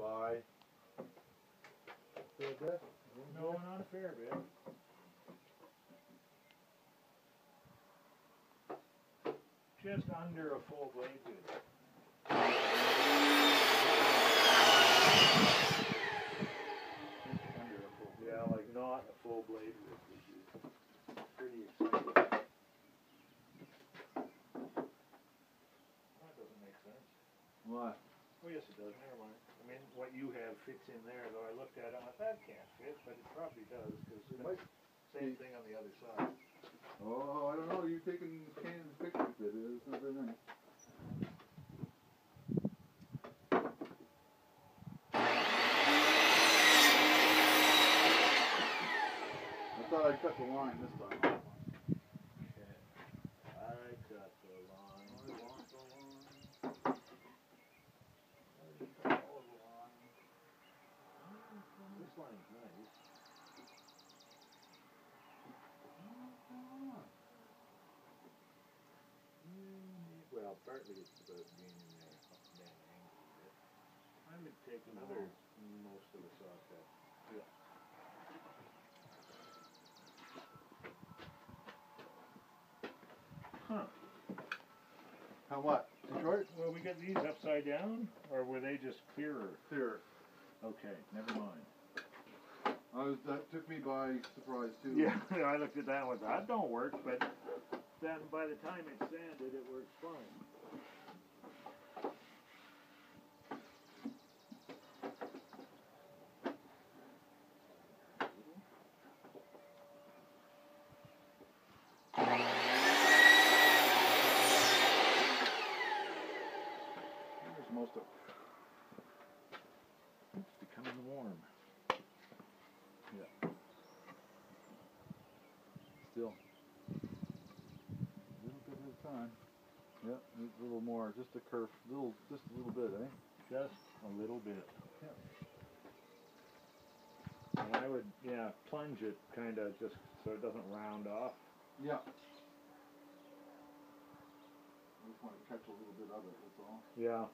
by. Fair bit? No, not a fair bit. Just under a full blade width. Just under a full. blade. Yeah, like not a full blade width pretty exciting. That doesn't make sense. What? Oh, yes, it does, never mind. I mean, what you have fits in there, though I looked at it, I thought, that can't fit, but it probably does, It because might same thing on the other side. Oh, I don't know, You're taking canned pictures, it is, not very nice. I thought I'd cut the line this time. Okay. I cut the line. This line's nice. Mm, Well, partly it's about being in there, up and down angle a bit. I would take another, most of the saw cut. Huh. How what? Too short? Well, we got these upside down, or were they just clearer? Clear. Okay, never mind. I was, that took me by surprise too. Yeah, I looked at that one, that don't work, but then by the time it's sanded, it works fine. There's most of. It's becoming warm. Yeah. Still. A little bit at a time. Yeah, needs a little more, just a curve, little, just a little bit, eh? Just a little bit. Yeah. And I would, yeah, plunge it kind of just so it doesn't round off. Yeah. I just want to catch a little bit of it, that's all. Yeah.